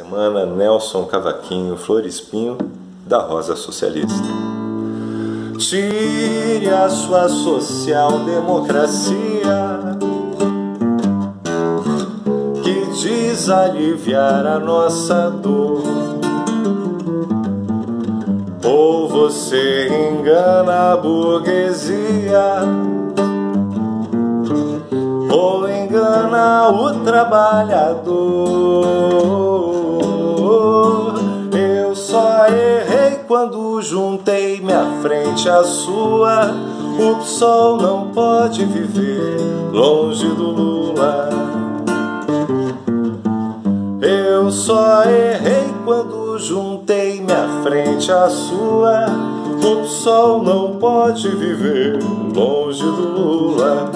Semana Nelson Cavaquinho Florespinho da Rosa Socialista. Tire a sua social-democracia que diz aliviar a nossa dor. Ou você engana a burguesia ou engana o trabalhador. Quando juntei minha frente à sua. O PSOL não pode viver longe do Lula. Eu só errei quando juntei minha frente à sua. O PSOL não pode viver longe do Lula.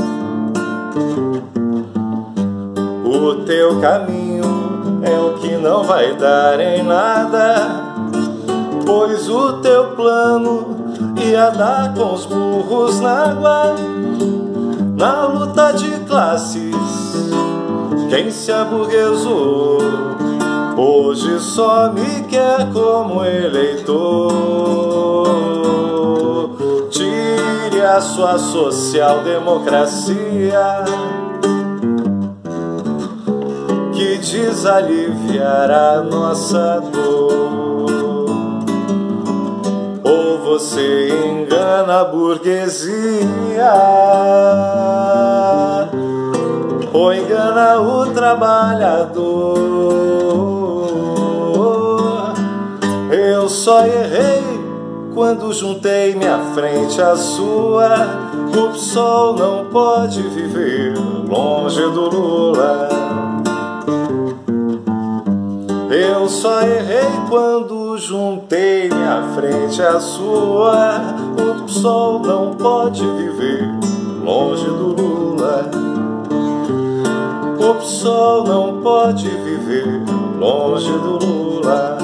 O teu caminho é o que não vai dar em nada pois o teu plano ia dar com os burros na água. Na luta de classes, quem se aburguesou hoje só me quer como eleitor. Tire a sua social-democracia que desaliviar a nossa dor você engana a burguesia ou engana o trabalhador. Eu só errei quando juntei minha frente à sua. O PSOL não pode viver longe do Lula. Eu só errei quando juntei minha frente à sua. O PSOL não pode viver longe do Lula. O PSOL não pode viver longe do Lula.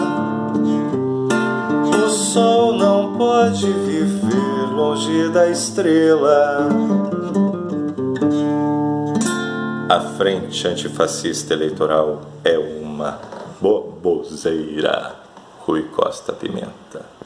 O sol não pode viver longe da estrela. A frente antifascista eleitoral é uma boboseira. Rui Costa Pimenta.